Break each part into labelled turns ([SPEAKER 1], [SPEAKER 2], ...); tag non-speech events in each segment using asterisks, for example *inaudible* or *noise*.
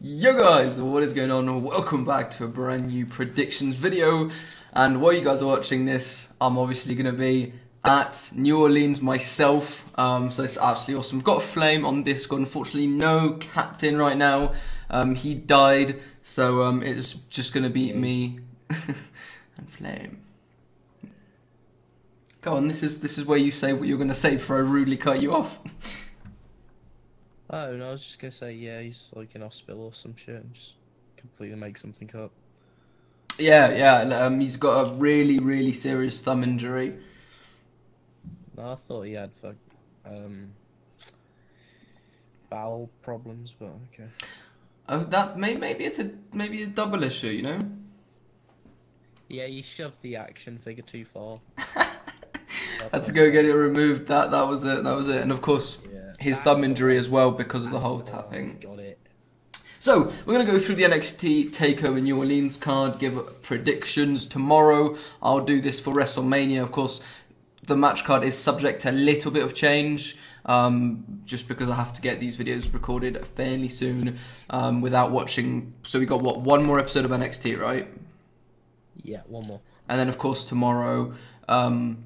[SPEAKER 1] Yo guys, what is going on? Welcome back to a brand new predictions video. And while you guys are watching this, I'm obviously going to be at New Orleans myself. Um, so it's absolutely awesome. We've got Flame on Discord. Unfortunately, no captain right now. Um, he died, so um, it's just going to be me *laughs* and Flame. Go on, this is this is where you say what you're going to say before I rudely cut you off. *laughs*
[SPEAKER 2] Oh, no, I was just gonna say, yeah, he's like in hospital or some shit and just completely make something up.
[SPEAKER 1] Yeah, yeah. Um, he's got a really, really serious thumb injury.
[SPEAKER 2] No, I thought he had fuck, um, bowel problems, but okay.
[SPEAKER 1] Oh, that may, maybe it's a maybe a double issue, you know.
[SPEAKER 2] Yeah, you shoved the action figure too far. *laughs*
[SPEAKER 1] Had to go get it removed. That that was it. That was it. And of course. His thumb injury as well because of the whole tapping.
[SPEAKER 2] Got it.
[SPEAKER 1] So we're gonna go through the NXT Takeover New Orleans card, give predictions tomorrow. I'll do this for WrestleMania, of course. The match card is subject to a little bit of change, um, just because I have to get these videos recorded fairly soon um, without watching. So we got what one more episode of NXT, right?
[SPEAKER 2] Yeah, one more.
[SPEAKER 1] And then of course tomorrow, um,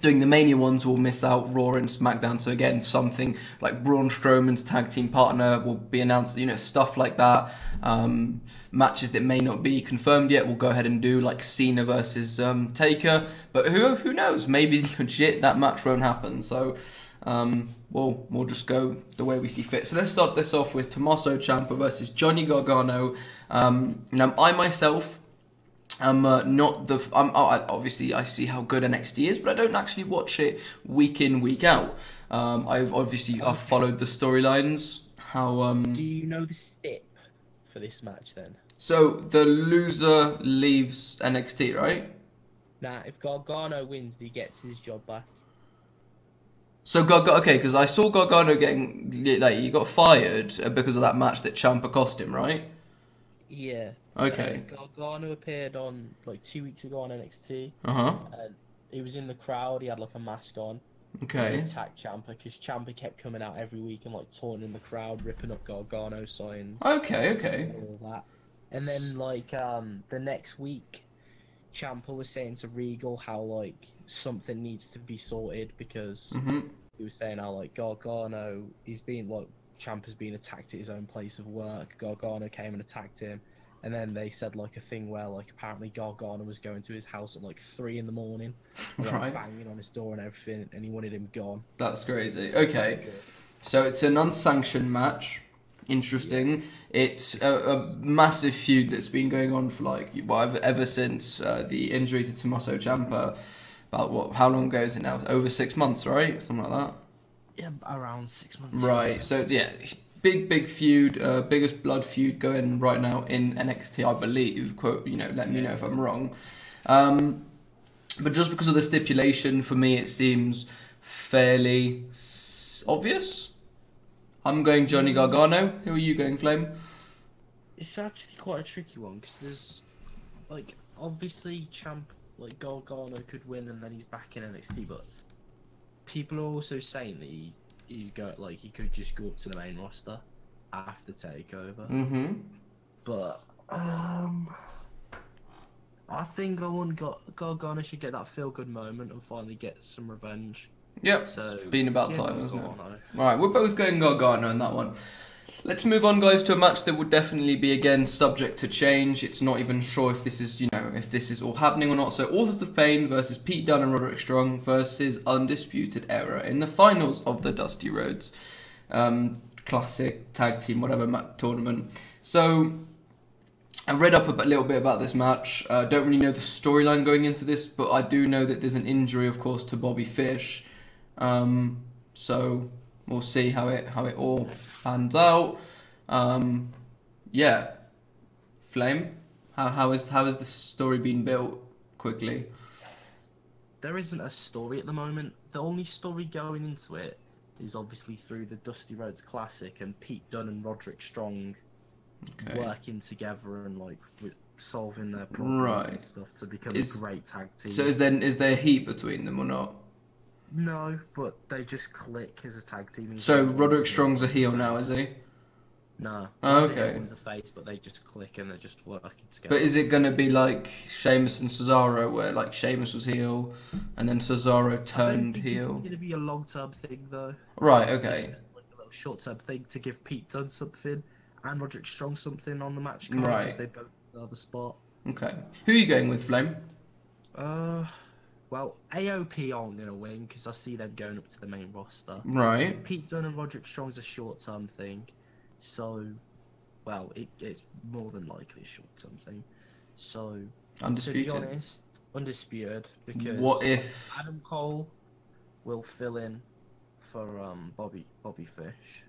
[SPEAKER 1] doing the Mania ones, we'll miss out Raw and SmackDown. So again, something like Braun Strowman's tag team partner will be announced. You know, stuff like that. Um, matches that may not be confirmed yet, we'll go ahead and do like Cena versus um, Taker. But who who knows? Maybe *laughs* legit that match won't happen. So. Um, we'll, we'll just go the way we see fit. So let's start this off with Tommaso Ciampa versus Johnny Gargano. Um, now, I myself I'm uh, not the. I'm I, obviously I see how good NXT is, but I don't actually watch it week in week out. Um, I've obviously I've followed the storylines. How um.
[SPEAKER 2] Do you know the stip for this match then?
[SPEAKER 1] So the loser leaves NXT, right?
[SPEAKER 2] Now, if Gargano wins, he gets his job back.
[SPEAKER 1] So Gargano, okay, because I saw Gargano getting like he got fired because of that match that Ciampa cost him, right?
[SPEAKER 2] Yeah.
[SPEAKER 1] Okay.
[SPEAKER 2] Uh, Gargano appeared on like two weeks ago on NXT.
[SPEAKER 1] Uh huh.
[SPEAKER 2] and he was in the crowd. He had like a mask on. He
[SPEAKER 1] Okay.
[SPEAKER 2] attacked Ciampa because Ciampa kept coming out every week and like taunting the crowd, ripping up Gargano signs,
[SPEAKER 1] Okay. Okay.
[SPEAKER 2] and all that. And then like um the next week, Ciampa was saying to Regal how like something needs to be sorted because
[SPEAKER 1] Mhm.
[SPEAKER 2] he was saying how like Gargano he's been like Ciampa's been attacked at his own place of work. Gargano came and attacked him. And then they said like a thing where like apparently Gargano was going to his house at like three in the morning, *laughs* and, like,
[SPEAKER 1] Right.
[SPEAKER 2] banging on his door and everything, and he wanted him gone.
[SPEAKER 1] That's crazy. Okay. So it's an unsanctioned match. Interesting. It's a, a massive feud that's been going on for like well, ever, ever since uh, the injury to Tommaso Ciampa. About what? How long ago is it now? Over six months, right? Something like that.
[SPEAKER 2] Yeah, around six months.
[SPEAKER 1] Right. So yeah, big big feud, uh, biggest blood feud going right now in NXT, I believe. Quote, you know, let me know if I'm wrong. Um, but just because of the stipulation, for me, it seems fairly s- obvious. I'm going Johnny Gargano. Who are you going, Flame?
[SPEAKER 2] It's actually quite a tricky one because there's like obviously Champ like Gargano could win and then he's back in NXT, but people are also saying that he's got like he could just go up to the main roster after takeover.
[SPEAKER 1] Mm-hmm.
[SPEAKER 2] But um, I think I want Gar- Gargano should get that feel good moment and finally get some revenge.
[SPEAKER 1] Yep.
[SPEAKER 2] So
[SPEAKER 1] Been about
[SPEAKER 2] yeah,
[SPEAKER 1] time, hasn't it? All right, we're both going Gargano in that one. Let's move on, guys, to a match that would definitely be again subject to change. It's not even sure if this is, you know, if this is all happening or not. So, Authors of Pain versus Pete Dunne and Roderick Strong versus Undisputed Era in the finals of the Dusty Rhodes um, Classic Tag Team whatever tournament. So, I read up a little bit about this match. Uh, don't really know the storyline going into this, but I do know that there's an injury, of course, to Bobby Fish. Um, so we'll see how it how it all pans out. Um, yeah, Flame. How how is how has the story been built quickly?
[SPEAKER 2] There isn't a story at the moment. The only story going into it is obviously through the Dusty Rhodes Classic and Pete Dunne and Roderick Strong
[SPEAKER 1] Okay.
[SPEAKER 2] working together and like solving their problems
[SPEAKER 1] Right.
[SPEAKER 2] and stuff to become
[SPEAKER 1] Is-
[SPEAKER 2] a great tag team.
[SPEAKER 1] So is there is there heat between them or not?
[SPEAKER 2] No, but they just click as a tag team.
[SPEAKER 1] So Roderick Strong's a heel now, is he?
[SPEAKER 2] No.
[SPEAKER 1] Oh, okay.
[SPEAKER 2] One's a face, but they just click and they're just working together.
[SPEAKER 1] But is it going to be like Sheamus and Cesaro, where like Sheamus was heel, and then Cesaro turned
[SPEAKER 2] heel? it's going to be a long-term thing though.
[SPEAKER 1] Right. Okay.
[SPEAKER 2] like a little short-term thing to give Pete Dunne something and Roderick Strong something on the match card
[SPEAKER 1] Right.
[SPEAKER 2] because they both are the spot.
[SPEAKER 1] Okay. Who are you going with, Flame?
[SPEAKER 2] Uh, well, AOP aren't gonna win because I see them going up to the main roster.
[SPEAKER 1] Right.
[SPEAKER 2] Pete Dunne and Roderick Strong's a short-term thing, so, well, it, it's more than likely a short-term thing. So, undisputed. to be
[SPEAKER 1] Undisputed.
[SPEAKER 2] honest, undisputed because
[SPEAKER 1] What if?
[SPEAKER 2] Adam Cole will fill in for um Bobby Bobby Fish.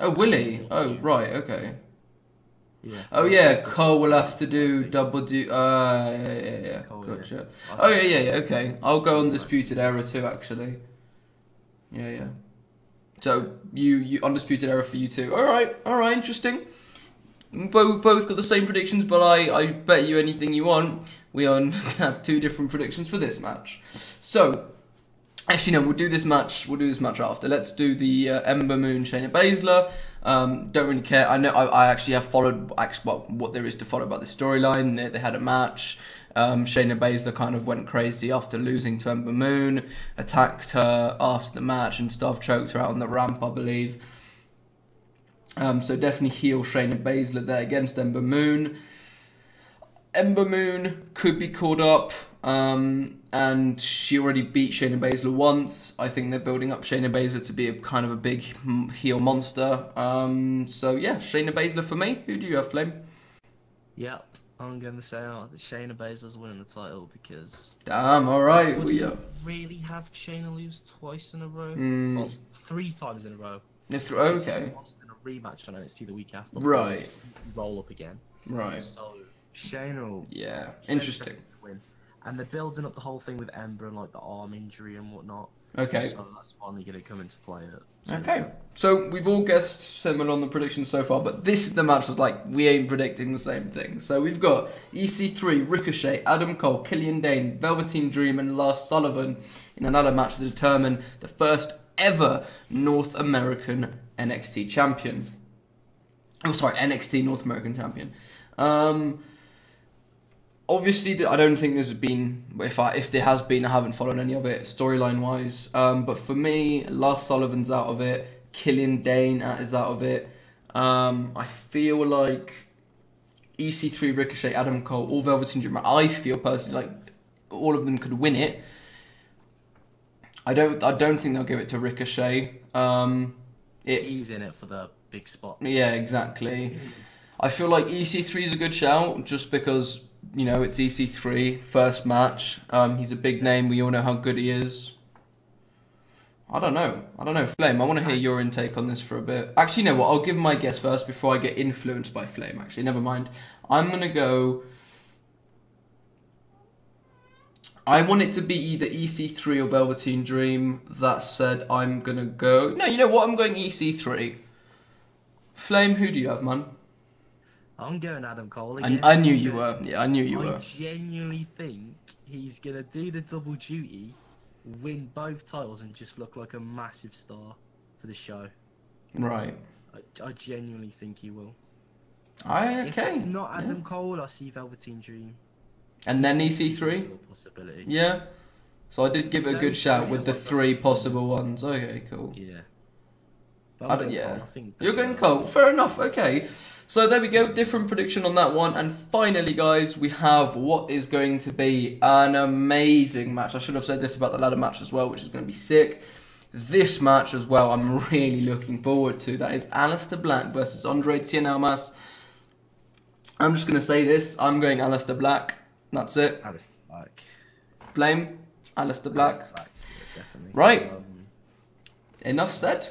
[SPEAKER 1] Oh, Willie. Oh, right. Okay.
[SPEAKER 2] Yeah.
[SPEAKER 1] Oh yeah, Cole will have to do double do. Uh, yeah, yeah, yeah.
[SPEAKER 2] Cole.
[SPEAKER 1] Gotcha. Oh yeah, yeah, yeah. Okay, I'll go Undisputed Era too. Actually. Yeah, yeah. So you, you undisputed Era for you too. All right, all right, interesting. Both both got the same predictions, but I I bet you anything you want. We are gonna *laughs* have two different predictions for this match. So. Actually, no. We'll do this match. We'll do this match after. Let's do the uh, Ember Moon Shayna Baszler. Um, don't really care. I know. I, I actually have followed. Actually, well, what there is to follow about the storyline. They, they had a match. Um, Shayna Baszler kind of went crazy after losing to Ember Moon. Attacked her after the match and stuff. Choked her out on the ramp, I believe. Um, so definitely heel Shayna Baszler there against Ember Moon. Ember Moon could be called up, um, and she already beat Shayna Baszler once. I think they're building up Shayna Baszler to be a kind of a big heel monster. Um, so yeah, Shayna Baszler for me. Who do you have, Flame?
[SPEAKER 2] Yep. I'm gonna say oh, that Shayna Baszler's winning the title because
[SPEAKER 1] Damn, all right.
[SPEAKER 2] would
[SPEAKER 1] We
[SPEAKER 2] you really have Shayna lose twice in a row?
[SPEAKER 1] Mm,
[SPEAKER 2] Well, three times in a row.
[SPEAKER 1] if- okay,
[SPEAKER 2] She lost in a rematch on NXT the week after.
[SPEAKER 1] Right.
[SPEAKER 2] Roll up again.
[SPEAKER 1] right.
[SPEAKER 2] So Will
[SPEAKER 1] Yeah,
[SPEAKER 2] Shayna's
[SPEAKER 1] interesting.
[SPEAKER 2] Win. And they're building up the whole thing with Ember and like the arm injury and whatnot.
[SPEAKER 1] Okay.
[SPEAKER 2] So that's finally gonna come into play. At
[SPEAKER 1] Okay, so we've all guessed similar on the predictions so far, but this is the match was like we ain't predicting the same thing. So we've got EC3, Ricochet, Adam Cole, Killian Dain, Velveteen Dream, and Lars Sullivan in another match to determine the first ever North American NXT champion. Oh, sorry, NXT North American champion. Um, obviously, I don't think there's been. If I if there has been, I haven't followed any of it storyline wise. Um, but for me, Lars Sullivan's out of it. Killian Dain is out of it. Um, I feel like EC3, Ricochet, Adam Cole, all Velveteen Dream. I feel personally like all of them could win it. I don't. I don't think they'll give it to Ricochet. Um, it
[SPEAKER 2] He's in it for the big spots.
[SPEAKER 1] yeah, exactly. I feel like EC3 is a good shout just because, you know, it's EC3, first match. Um, he's a big name. We all know how good he is. I don't know. I don't know. Flame, I want to hear your intake on this for a bit. Actually, no, what? I'll give my guess first before I get influenced by Flame, actually. Never mind. I'm going to go. I want it to be either EC3 or Velveteen Dream. That said, I'm going to go. No, you know what? I'm going EC3. Flame, who do you have, man?
[SPEAKER 2] I'm going Adam Cole
[SPEAKER 1] I,
[SPEAKER 2] again.
[SPEAKER 1] I knew you were. Yeah, I knew you
[SPEAKER 2] I
[SPEAKER 1] were.
[SPEAKER 2] genuinely think he's gonna do the double duty, win both titles, and just look like a massive star for the show.
[SPEAKER 1] Right.
[SPEAKER 2] I, I genuinely think he will.
[SPEAKER 1] I okay.
[SPEAKER 2] If it's not
[SPEAKER 1] yeah.
[SPEAKER 2] Adam Cole, I see Velveteen Dream.
[SPEAKER 1] And then
[SPEAKER 2] It's
[SPEAKER 1] EC3.
[SPEAKER 2] possibility.
[SPEAKER 1] Yeah. So I did give it a good shout with the three possible ones. Okay, cool.
[SPEAKER 2] Yeah.
[SPEAKER 1] I don't- yeah.
[SPEAKER 2] Cole, I
[SPEAKER 1] You're going Cole. Fair enough. Okay. So there we go. Different prediction on that one. And finally, guys, we have what is going to be an amazing match. I should have said this about the ladder match as well, which is going to be sick. This match as well, I'm really looking forward to. That is Aleister Black versus Andre Cien Almas. I'm just going to say this. I'm going Aleister Black. That's it.
[SPEAKER 2] Aleister Black.
[SPEAKER 1] Blame Aleister Black.
[SPEAKER 2] Aleister Black, yeah.
[SPEAKER 1] Right.
[SPEAKER 2] Um,
[SPEAKER 1] enough said.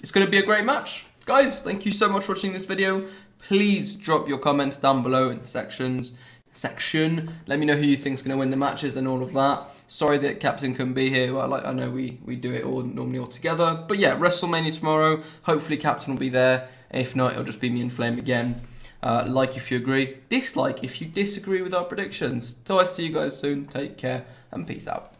[SPEAKER 1] It's going to be a great match. Guys, thank you so much for watching this video. Please drop your comments down below in the sections. Section. Let me know who you think's going to win the matches and all of that. Sorry that Captain couldn't be here. Well, like I know we we do it all normally all together. But yeah, WrestleMania tomorrow. Hopefully Captain will be there. If not, it'll just be me and Flame again. Uh, like if you agree. Dislike if you disagree with our predictions. Till I see you guys soon. Take care and peace out.